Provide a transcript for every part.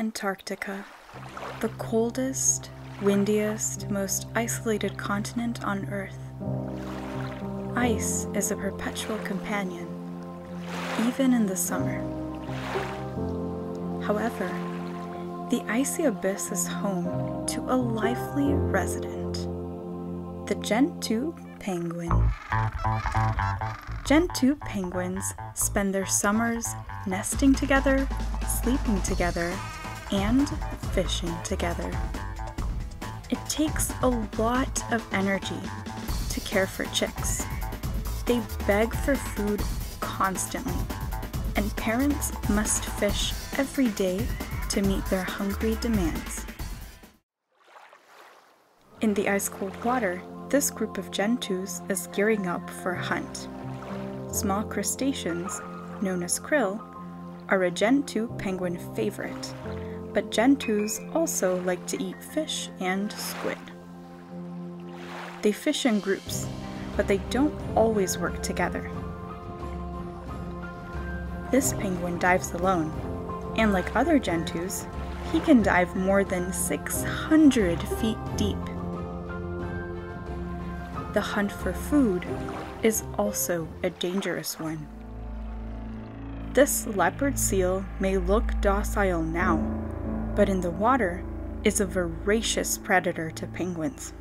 Antarctica, the coldest, windiest, most isolated continent on Earth. Ice is a perpetual companion, even in the summer. However, the icy abyss is home to a lively resident, the Gentoo penguin. Gentoo penguins spend their summers nesting together, sleeping together, and fishing together. It takes a lot of energy to care for chicks. They beg for food constantly, and parents must fish every day to meet their hungry demands. In the ice cold water, this group of gentoos is gearing up for a hunt. Small crustaceans, known as krill, are a gentoo penguin favorite, but gentoos also like to eat fish and squid. They fish in groups, but they don't always work together. This penguin dives alone, and like other gentoos, he can dive more than 600 feet deep. The hunt for food is also a dangerous one. This leopard seal may look docile now, but in the water is a voracious predator to penguins.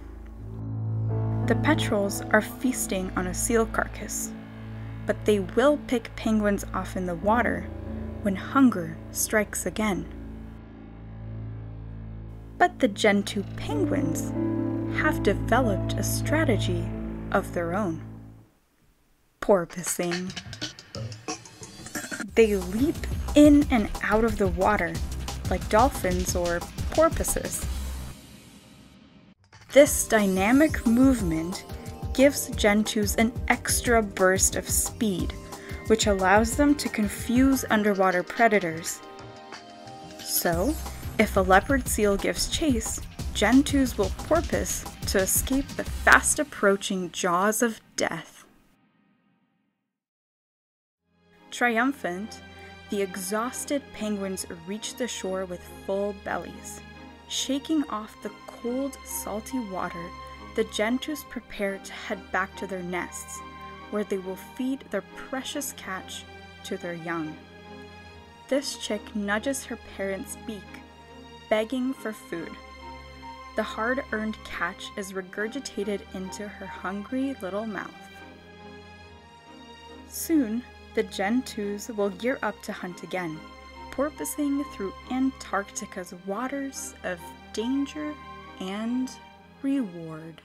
The petrels are feasting on a seal carcass, but they will pick penguins off in the water when hunger strikes again. But the Gentoo penguins have developed a strategy of their own. Porpoising. They leap in and out of the water like dolphins or porpoises. This dynamic movement gives gentoos an extra burst of speed, which allows them to confuse underwater predators. So, if a leopard seal gives chase, gentoos will porpoise to escape the fast approaching jaws of death. Triumphant, the exhausted penguins reach the shore with full bellies. Shaking off the cold, salty water, the gentoos prepare to head back to their nests, where they will feed their precious catch to their young. This chick nudges her parent's beak, begging for food. The hard earned catch is regurgitated into her hungry little mouth. Soon, the gentoos will gear up to hunt again, porpoising through Antarctica's waters of danger and reward.